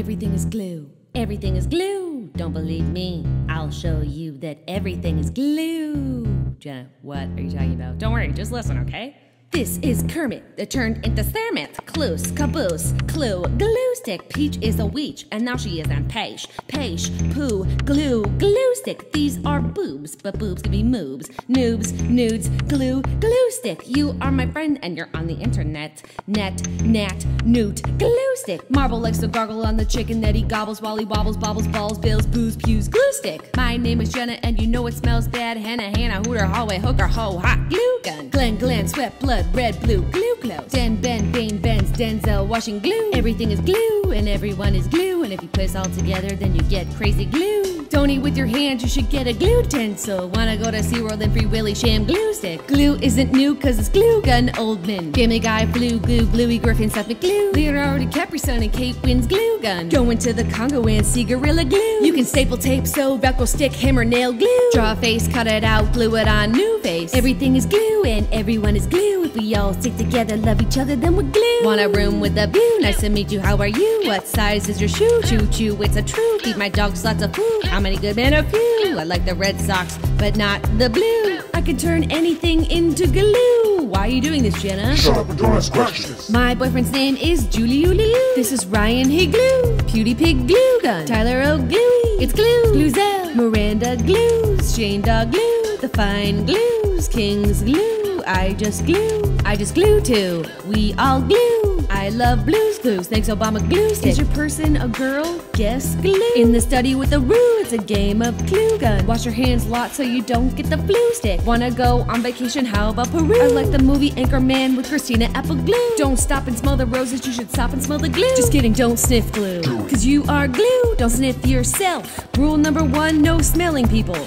Everything is glue. Everything is glue. Don't believe me? I'll show you that everything is glue. Jenna, what are you talking about? Don't worry, just listen, okay? This is Kermit that turned into Thermit. Clues, caboose, clue, glue stick. Peach is a weech, and now she is an page. Page, poo, glue, glue stick. These are boobs, but boobs can be moobs. Noobs, nudes, glue, glue stick. You are my friend, and you're on the internet. Net, nat, newt, glue stick. Marble likes to gargle on the chicken that he gobbles while he wobbles, bobbles, balls, bills, booze, pews, glue stick. My name is Jenna, and you know it smells bad. Hannah, Hannah, hooter, hallway, hooker, ho, hot, glue gun. Glen, Glen, sweat, blood, red, blue, glue clothes. Den, Ben, Bane, Benz, Denzel, washing glue. Everything is glue, and everyone is glue. And if you put us all together, then you get crazy glue. Don't eat with your hands, you should get a glue utensil. Wanna go to SeaWorld and Free Willy sham glue stick. Glue isn't new, cause it's glue gun, Oldman. Family Guy, Blue, Glue, Bluey, Griffin, Seth McGlue. Leonardo DiCaprio, Son, and Kate Wins glue gun. Going to the Congo and see Gorilla Glue. You can staple tape, sew, Velcro stick, hammer, nail, glue. Draw a face, cut it out, glue it on, new face. Everything is glue, and everyone is glue. If we all stick together, love each other, then we're glue. Want a room with a view? Nice to meet you, how are you? What size is your shoe? Choo choo, it's a true. Feed my dogs lots of food. How many good men? A few. I like the Red Sox, but not the blue. I can turn anything into glue. Why are you doing this, Jenna? Shut up and don't ask questions. My boyfriend's name is Julie Ulu. This is Ryan Hey Glue. Pewdie Pig Glue Gun. Tyler O'Gluey. It's Glue. Gluzel. Miranda Glues. Shane Dog Glue. The Fine Glues. King's Glue. I just glue. I just glue too. We all glue. I love blues glue. Thanks Obama glue stick. Is your person a girl? Guess glue. In the study with a roo, it's a game of glue gun. Wash your hands lot so you don't get the flu stick. Wanna go on vacation? How about Peru? I like the movie Anchorman with Christina Apple Glue. Don't stop and smell the roses, you should stop and smell the glue. Just kidding, don't sniff glue. Cause you are glue, don't sniff yourself. Rule number one, no smelling people.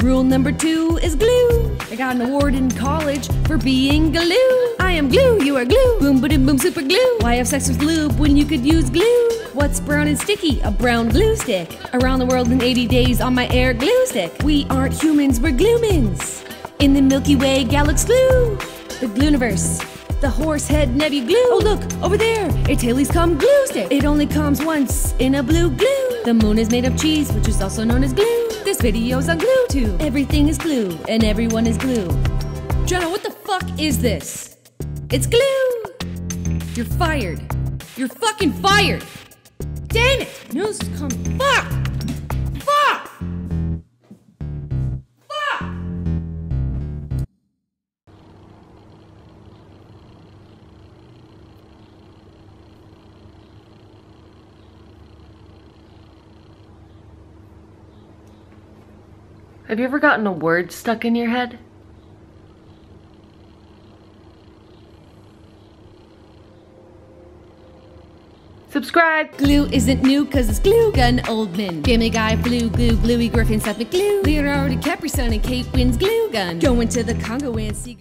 Rule number two is glue. I got an award in college for being glue. I am glue, you are glue. Boom, boom, boom, super glue. Why have sex with lube when you could use glue? What's brown and sticky? A brown glue stick. Around the world in 80 days on my air glue stick. We aren't humans, we're glumins. In the Milky Way galaxy glue. The Glooniverse. The Horsehead Nebby glue. Oh, look, over there. It's Haley's Cum glue stick. It only comes once in a blue glue. The moon is made of cheese, which is also known as glue. This video's on glue too. Everything is glue, and everyone is glue. Jenna, what the fuck is this? It's glue. You're fired. You're fucking fired. Damn it! News is coming. Fuck! Have you ever gotten a word stuck in your head? Subscribe! Glue isn't new cause it's glue gun Oldman. Family Guy, Blue, Glue, Bluey, Griffin, Seth McGlue. Leonardo DiCaprio, Son, and Kate Wins glue gun. Going to the Congo and see